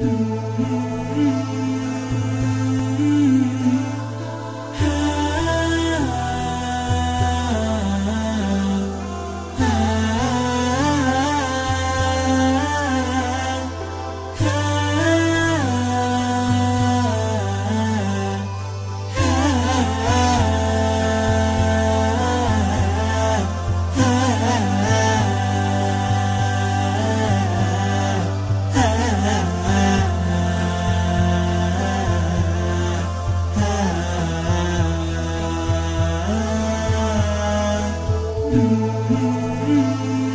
Música Mm-hmm.